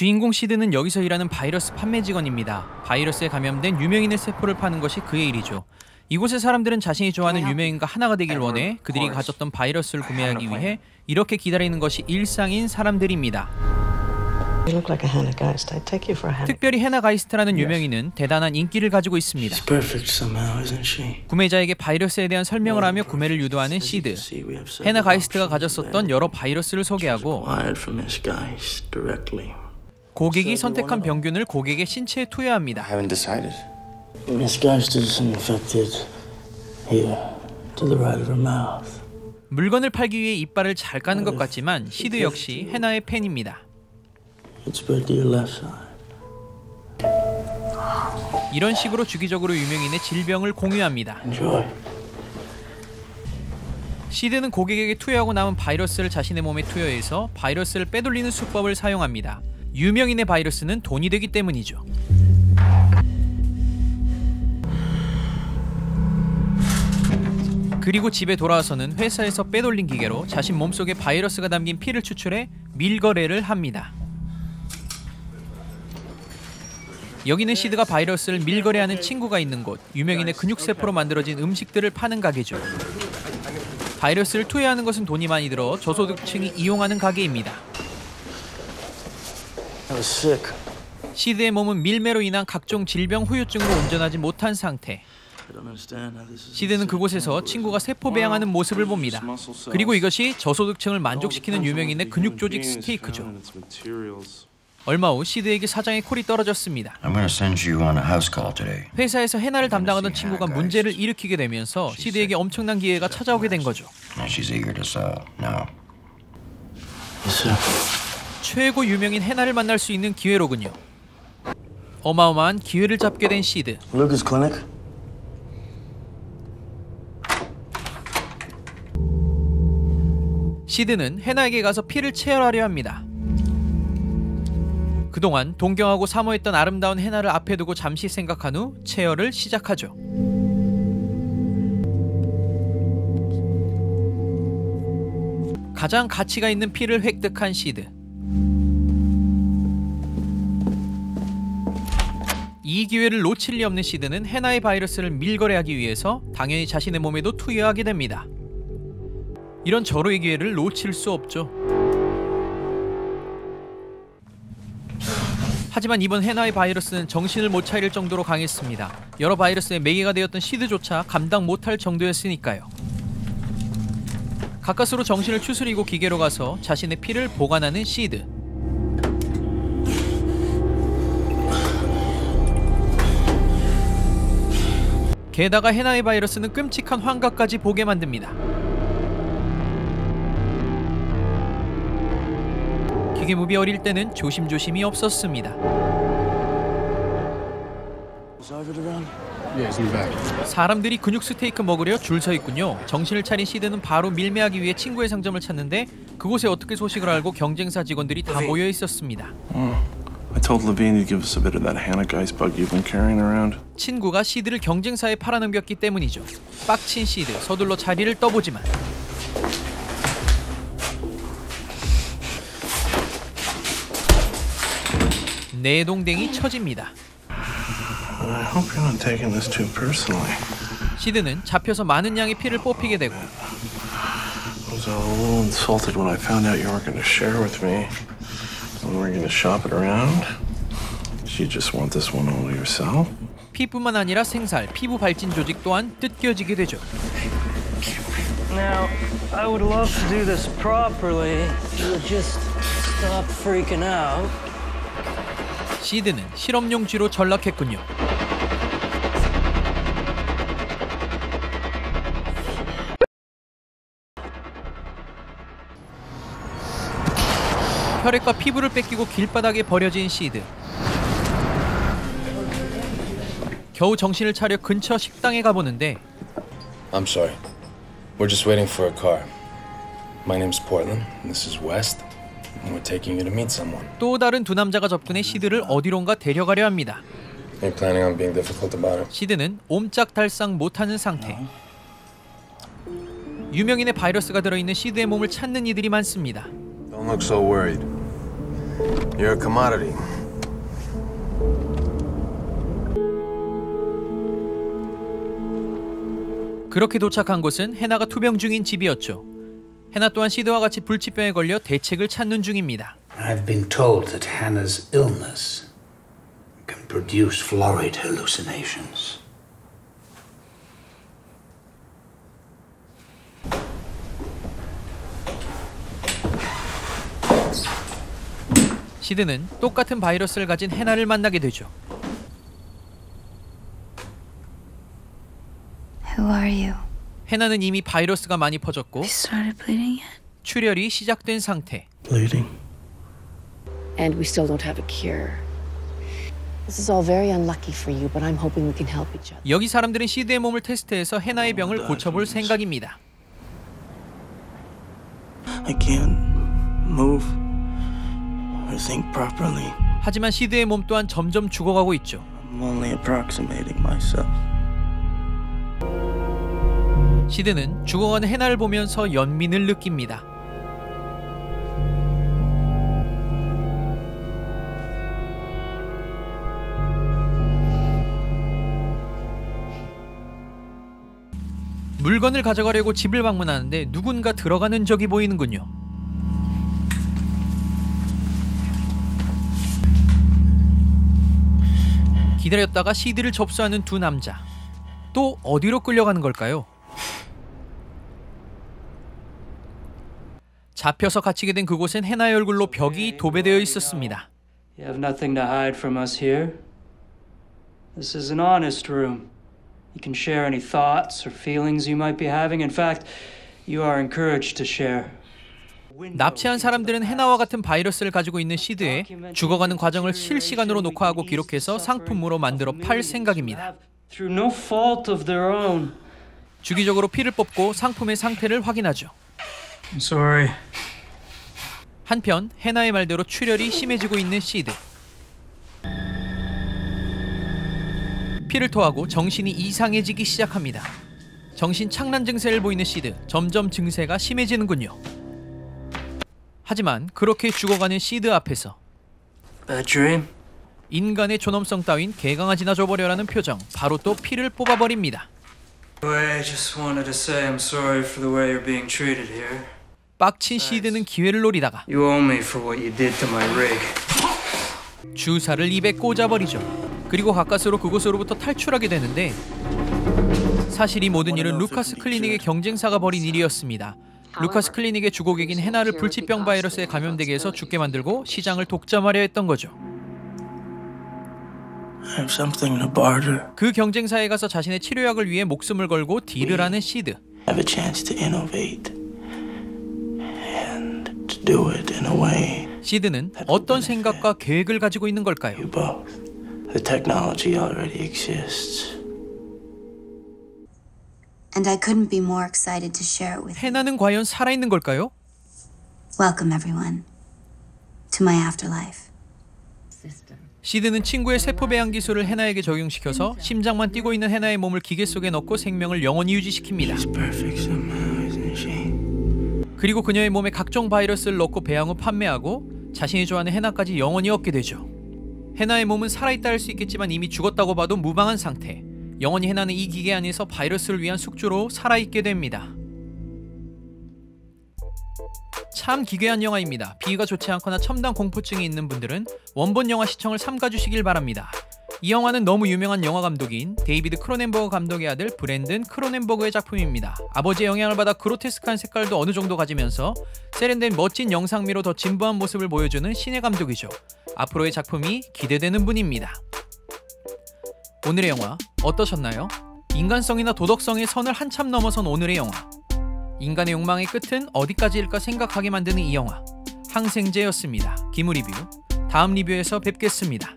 주인공 시드는 여기서 일하는 바이러스 판매 직원입니다. 바이러스에 감염된 유명인의 세포를 파는 것이 그의 일이죠. 이곳의 사람들은 자신이 좋아하는 유명인과 하나가 되길 원해 그들이 가졌던 바이러스를 구매하기 위해 이렇게 기다리는 것이 일상인 사람들입니다. You look like a Hannah Geist. I'd take you for a Hannah. 특별히 헤나 가이스트라는 유명인은 대단한 인기를 가지고 있습니다. 구매자에게 바이러스에 대한 설명을 하며 구매를 유도하는 시드. 헤나 가이스트가 가졌었던 여러 바이러스를 소개하고 고객이 선택한 병균을 고객의 신체에 투여합니다. 물건을 팔기 위해 이빨을 잘 까는 것 같지만 시드 역시 헤나의 팬입니다. 이런 식으로 주기적으로 유명인의 질병을 공유합니다. 시드는 고객에게 투여하고 남은 바이러스를 자신의 몸에 투여해서 바이러스를 빼돌리는 수법을 사용합니다. 유명인의 바이러스는 돈이 되기 때문이죠. 그리고 집에 돌아와서는 회사에서 빼돌린 기계로 자신 몸속에 바이러스가 담긴 피를 추출해 밀거래를 합니다. 여기는 시드가 바이러스를 밀거래하는 친구가 있는 곳, 유명인의 근육세포로 만들어진 음식들을 파는 가게죠. 바이러스를 투여하는 것은 돈이 많이 들어 저소득층이 이용하는 가게입니다. Sick. 시드의 몸은 밀매로 인한 각종 질병 후유증으로 온전하지 못한 상태. 시드는 그곳에서 친구가 세포 배양하는 모습을 봅니다. 그리고 이것이 저소득층을 만족시키는 유명인의 근육 조직 스테이크죠. 얼마 후 시드에게 사장의 콜이 떨어졌습니다. I'm gonna send you on a house call today. 회사에서 해나를 담당하던 친구가 문제를 일으키게 되면서 시드에게 엄청난 기회가 찾아오게 된 거죠. 최고 유명인 해나를 만날 수 있는 기회로군요. 어마어마한 기회를 잡게 된 시드. Lucas Clinic. 시드는 해나에게 가서 피를 체열하려 합니다. 그동안 동경하고 사모했던 아름다운 해나를 앞에 두고 잠시 생각한 후 체열을 시작하죠. 가장 가치가 있는 피를 획득한 시드. 이 기회를 놓칠 리 없는 시드는 해나의 바이러스를 밀거래하기 위해서 당연히 자신의 몸에도 투여하게 됩니다. 이런 절호의 기회를 놓칠 수 없죠. 하지만 이번 해나의 바이러스는 정신을 못 차릴 정도로 강했습니다. 여러 바이러스의 매개가 되었던 시드조차 감당 못할 정도였으니까요. 가까스로 정신을 추스리고 기계로 가서 자신의 피를 보관하는 시드. 게다가 해나의 바이러스는 끔찍한 환각까지 보게 만듭니다. 기계무비 어릴 때는 조심조심이 없었습니다. 사람들이 근육 스테이크 먹으려 줄 서 있군요. 정신을 차린 시드는 바로 밀매하기 위해 친구의 상점을 찾는데 그곳에 어떻게 소식을 알고 경쟁사 직원들이 다 모여 있었습니다. I told Levine he'd give us a bit of that Hannah Geist bug you've been carrying around. 친구가 시드를 경쟁사에 팔아넘겼기 때문이죠. 빡친 시드 서둘러 자리를 떠보지만 내동댕이 쳐집니다. I hope you're not taking this too personally. 시드는 잡혀서 많은 양의 피를 뽑히게 되고 I was a little insulted when I found out you weren't going to share with me. When we're to shop it around. You just want this one all yourself? 피뿐만 아니라 생살, 피부 발진 조직 또한 뜯겨지게 되죠. Now, I would love to do this properly. You would just stop freaking out. 시드는 실험용 쥐로 전락했군요. 혈액과 피부를 뺏기고 길바닥에 버려진 시드. 겨우 정신을 차려 근처 식당에 가보는데 I'm sorry. We're just waiting for a car. My name's Portland. and This is West. We're taking you to meet someone. 또 다른 두 남자가 접근해 시드를 어디론가 데려가려 합니다. Are you planning on being difficult about it? 시드는 옴짝달싹 못하는 상태. 유명인의 바이러스가 들어있는 시드의 몸을 찾는 이들이 많습니다. Don't look so worried. You're a commodity. 그렇게 도착한 곳은 해나가 투병 중인 집이었죠. 해나 또한 시드와 같이 불치병에 걸려 대책을 찾는 중입니다. I've been told that Hannah's illness can produce florid hallucinations. 시드는 똑같은 바이러스를 가진 해나를 만나게 되죠. Who are you? 해나는 이미 바이러스가 많이 퍼졌고? 출혈이 시작된 상태. Bleeding. and we still don't have a cure. This is all very unlucky for you, but I'm hoping we can help each other. 여기 사람들은 시드의 몸을 테스트해서 해나의 병을 고쳐볼 생각입니다. I can't move. 하지만 시드의 몸 또한 점점 죽어가고 있죠. I'm only approximating myself. 시드는 죽어가는 해나를 보면서 연민을 느낍니다. 물건을 가져가려고 집을 방문하는데 누군가 들어가는 적이 보이는군요. 기다렸다가 시드를 접수하는 두 남자. 또 어디로 끌려가는 걸까요? 잡혀서 갇히게 된 그곳엔 해나의 얼굴로 벽이 도배되어 있었습니다. You have nothing to hide from us here. This is an honest room. You can share any thoughts or feelings you might be having. In fact, you are encouraged to share. 납치한 사람들은 해나와 같은 바이러스를 가지고 있는 시드에 죽어가는 과정을 실시간으로 녹화하고 기록해서 상품으로 만들어 팔 생각입니다. 주기적으로 피를 뽑고 상품의 상태를 확인하죠. 한편 해나의 말대로 출혈이 심해지고 있는 시드. 피를 토하고 정신이 이상해지기 시작합니다. 정신 착란 증세를 보이는 시드. 점점 증세가 심해지는군요. 하지만 그렇게 죽어가는 시드 앞에서? 인간의 존엄성 따윈 개강아지나 줘버려라는 표정. 바로 또 피를 뽑아버립니다. 빡친 시드는 기회를 노리다가. 주사를 입에 꽂아버리죠. 그리고 가까스로 그곳으로부터 탈출하게 되는데 사실 이 모든 일은 루카스 클리닉의 경쟁사가 벌인 일이었습니다. 루카스 클리닉의 주고객인 해나를 불치병 바이러스에 감염되게 해서 죽게 만들고 시장을 독점하려 했던 거죠. 그 경쟁사에 가서 자신의 치료약을 위해 목숨을 걸고 딜을 하는 시드. 시드는 어떤 생각과 계획을 가지고 있는 걸까요? The technology already exists. And I couldn't be more excited to share it with you. 해나는 과연 살아있는 걸까요? Welcome, everyone, to my afterlife. 시드는 친구의 세포 배양 기술을 해나에게 적용시켜서 심장만 뛰고 있는 해나의 몸을 기계 속에 넣고 생명을 영원히 유지시킵니다. She's perfect somehow, isn't she? 그리고 그녀의 몸에 각종 바이러스를 넣고 배양 후 판매하고 자신이 좋아하는 해나까지 영원히 얻게 되죠. 해나의 몸은 살아있다 할 수 있겠지만 이미 죽었다고 봐도 무방한 상태. 영원히 해나는 이 기계 안에서 바이러스를 위한 숙주로 살아있게 됩니다. 참 기괴한 영화입니다. 비위가 좋지 않거나 첨단 공포증이 있는 분들은 원본 영화 시청을 삼가주시길 바랍니다. 이 영화는 너무 유명한 영화 감독인 데이비드 크로넨버그 감독의 아들 브랜든 크로넨버그의 작품입니다. 아버지의 영향을 받아 그로테스크한 색깔도 어느 정도 가지면서 세련된 멋진 영상미로 더 진보한 모습을 보여주는 신예 감독이죠. 앞으로의 작품이 기대되는 분입니다. 오늘의 영화 어떠셨나요? 인간성이나 도덕성의 선을 한참 넘어선 오늘의 영화. 인간의 욕망의 끝은 어디까지일까 생각하게 만드는 이 영화. 항생제였습니다. 기무 리뷰. 다음 리뷰에서 뵙겠습니다.